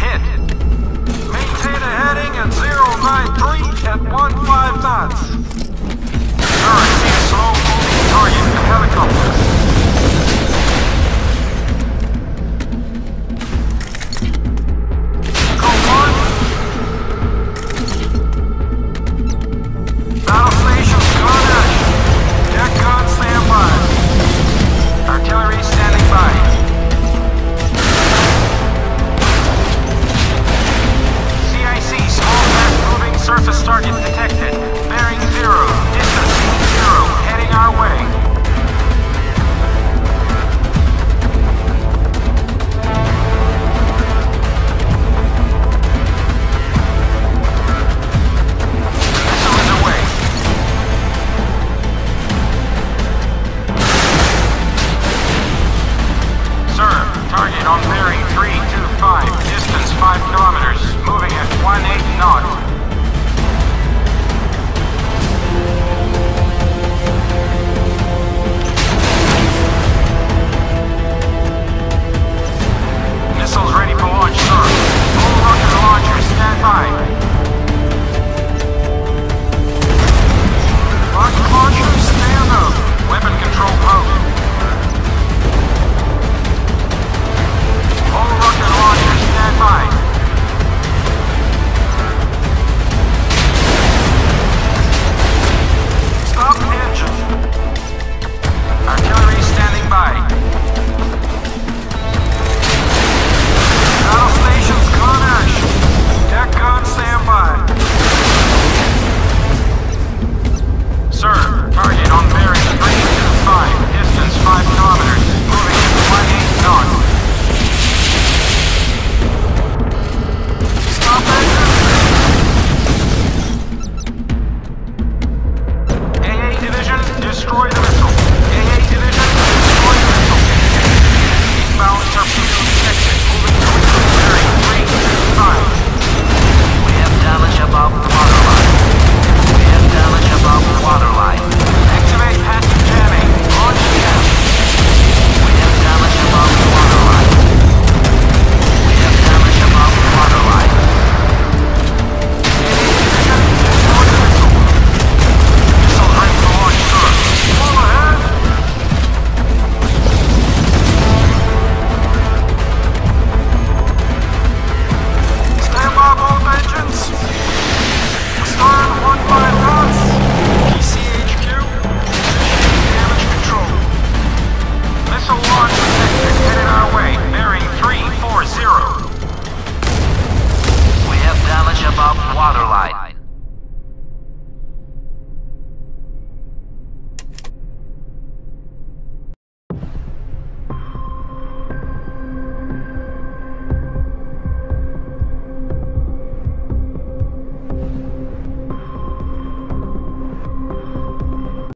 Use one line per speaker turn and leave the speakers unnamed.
ahead. Maintain a heading at 093 at 15 knots. Sir, I see a slow-moving target in helicopters.
water.